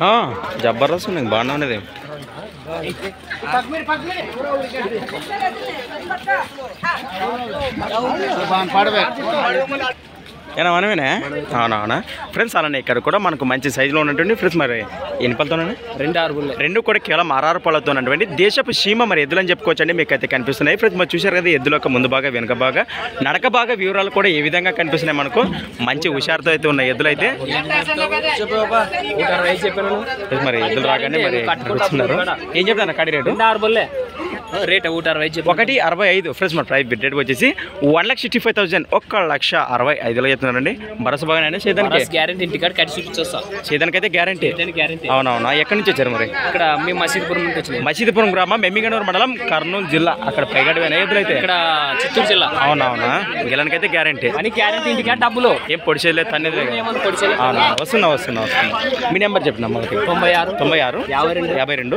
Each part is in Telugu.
ಹಾಂ ಜಬ್ಬರ ಸುಮ್ಮನೆ ಬಾಣವನೇ ರೀ ಪಾಡ್ಬೇಕು ఏనా మనమేనా? అవునవునా ఫ్రెండ్స్ అలానే ఇక్కడ కూడా మనకు మంచి సైజులో ఉన్నటువంటి ఫ్రెండ్స్ మరి ఎన్ని పళ్ళతోనే రెండు ఆరు రెండు కూడా కేవలం ఆరారు పళ్ళతో ఉన్నటువంటి దేశపు సీమ మరి ఎద్దులని చెప్పుకోవచ్చు అండి మీకు అయితే కనిపిస్తున్నాయి. ఫ్రెండ్స్ మరి చూశారు కదా ఎద్దుల యొక్క ముందు బాగా వెనుక బాగా నడక బాగా వివరాలు కూడా ఏ విధంగా కనిపిస్తున్నాయి మనకు. మంచి హుషారుతో అయితే ఉన్న ఎద్దులు అయితే. మరి ఎద్దులు రాగానే మరి ఏం చెప్తాను కడి రేటు? రేట్ నూట అరవై ఒకటి అరవై ఐదు. ఫ్రెండ్స్ మన ప్రైస్ బిడ్ రేట్ వచ్చేసి one lakh sixty five thousand ఒక్క లక్ష అరవై ఐదులో చెప్తున్నారండి. భరోసా బాగానే సేదానికి? గ్యారెంటీ ఇంటికాడ కట్టి చూపించేస్తా. సేదానికి అయితే గ్యారంటీ అవునవునా? ఎక్కడి నుంచి వచ్చారు మరి? ఇక్కడ మేము మసీద్పురం నుండి వచ్చినాయి. మసీదుపురం గ్రామం మెమ్మిగనూరు మండలం కర్నూలు జిల్లా. అక్కడ ఎద్దులు అయితే. ఇక్కడ చిత్తూరు జిల్లా. అవునవునా? గెలనికైతే గ్యారంటీ అని గ్యారెంటీ ఇంటికాడ డబ్బులు. ఏం పొడి చేయలేదు తన్నేది ఏమన్నా పొడిచేలే అవునా? వస్తున్నా వస్తున్నా వస్తున్నా. మీ నెంబర్ చెప్పిన మనకి తొంభై ఆరు. తొంభై ఆరు. యాభై రెండు. యాభై రెండు.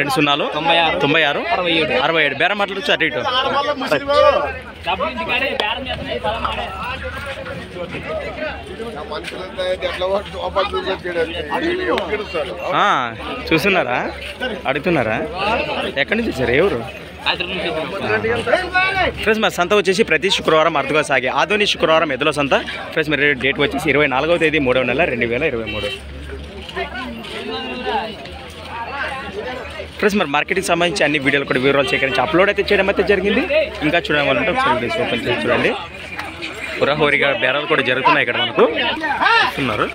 రెండు సున్నాలు. తొంభై ఆరు. తొంభై ఆరు. అరవై అరవై ఏడు బేరం మాట్లాడచ్చు అటు ఇటు? చూస్తున్నారా? అడుగుతున్నారా? ఎక్కడి నుంచి వచ్చారు? ఎవరు? ఫ్రెండ్స్ మా సంత వచ్చేసి ప్రతి శుక్రవారం అర్థగా సాగే ఆధోని శుక్రవారం ఎదులో సంత. ఫ్రెండ్స్ మరి డేట్ వచ్చేసి ఇరవై నాలుగవ తేదీ మూడవ నెల రెండు వేల ఇరవై మూడు. ఫ్రెండ్స్ మరి మార్కెట్కి సంబంధించి అన్ని వీడియోలు కూడా వివరాలు సేకరించి అప్లోడ్ అయితే చేయడం అయితే జరిగింది. ఇంకా చూడాలంటే ఒకసారి వీడియోస్ ఓపెన్ చేసి చూడండి. హురాహోరీగా బేరాలు కూడా జరుగుతున్నాయి ఇక్కడ మనకు. చూస్తున్నారు.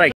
రైట్